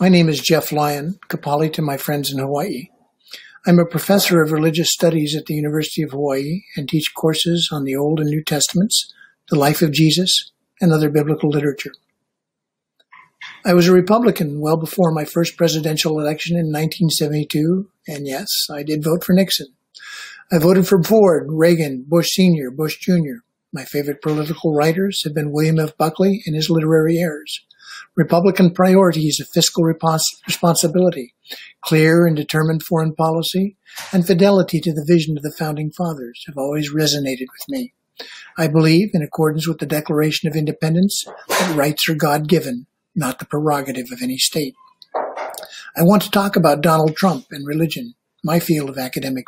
My name is Jeff Lyon, Kapali to my friends in Hawaii. I'm a professor of religious studies at the University of Hawaii and teach courses on the Old and New Testaments, the life of Jesus, and other biblical literature. I was a Republican well before my first presidential election in 1972, and yes, I did vote for Nixon. I voted for Ford, Reagan, Bush Sr., Bush Jr. My favorite political writers have been William F. Buckley and his literary heirs. Republican priorities of fiscal responsibility, clear and determined foreign policy, and fidelity to the vision of the founding fathers have always resonated with me. I believe, in accordance with the Declaration of Independence, that rights are God given not the prerogative of any state. I want to talk about Donald Trump and religion, my field of academic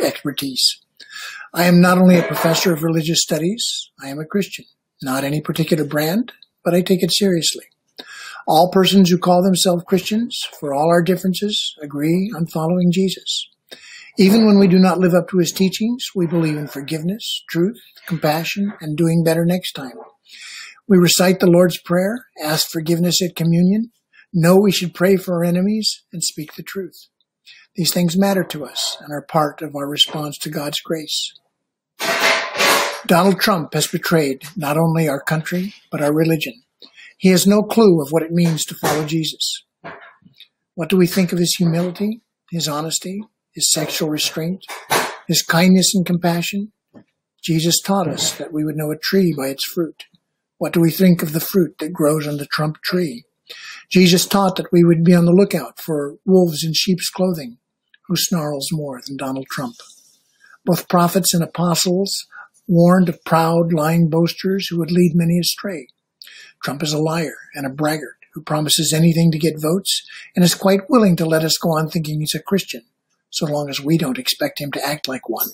expertise. I am not only a professor of religious studies, I am a Christian. Not any particular brand, but I take it seriously. All persons who call themselves Christians, for all our differences, agree on following Jesus. Even when we do not live up to his teachings, we believe in forgiveness, truth, compassion, and doing better next time. We recite the Lord's Prayer, ask forgiveness at communion, know we should pray for our enemies, and speak the truth. These things matter to us and are part of our response to God's grace. Donald Trump has betrayed not only our country, but our religion. He has no clue of what it means to follow Jesus. What do we think of his humility, his honesty, his sexual restraint, his kindness and compassion? Jesus taught us that we would know a tree by its fruit. What do we think of the fruit that grows on the Trump tree? Jesus taught that we would be on the lookout for wolves in sheep's clothing. Who snarls more than Donald Trump? Both prophets and apostles warned of proud, lying boasters who would lead many astray. Trump is a liar and a braggart who promises anything to get votes and is quite willing to let us go on thinking he's a Christian, so long as we don't expect him to act like one.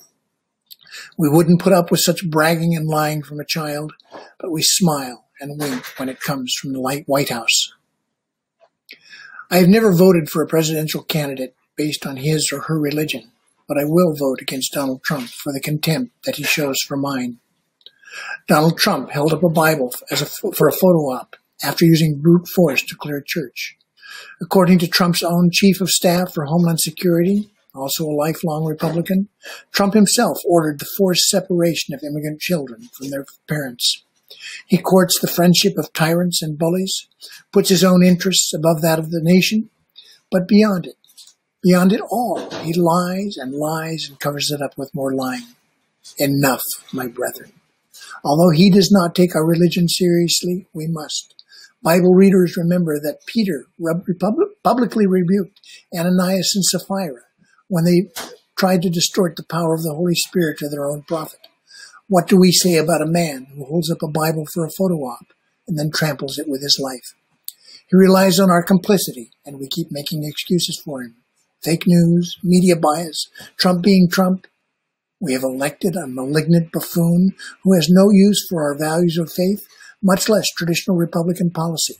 We wouldn't put up with such bragging and lying from a child, but we smile and wink when it comes from the White House. I have never voted for a presidential candidate based on his or her religion, but I will vote against Donald Trump for the contempt that he shows for mine. Donald Trump held up a Bible as a, for a photo op after using brute force to clear a church. According to Trump's own chief of staff for Homeland Security, also a lifelong Republican, Trump himself ordered the forced separation of immigrant children from their parents. He courts the friendship of tyrants and bullies, puts his own interests above that of the nation, but beyond it, beyond it all, he lies and lies and covers it up with more lying. Enough, my brethren. Although he does not take our religion seriously, we must. Bible readers remember that Peter publicly rebuked Ananias and Sapphira when they tried to distort the power of the Holy Spirit to their own profit. What do we say about a man who holds up a Bible for a photo op and then tramples it with his life? He relies on our complicity, and we keep making excuses for him. Fake news, media bias, Trump being Trump. We have elected a malignant buffoon who has no use for our values of faith, much less traditional Republican policy.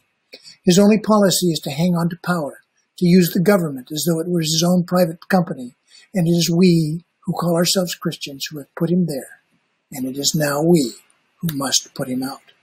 His only policy is to hang on to power to use the government as though it were his own private company, and it is we who call ourselves Christians who have put him there, and it is now we who must put him out.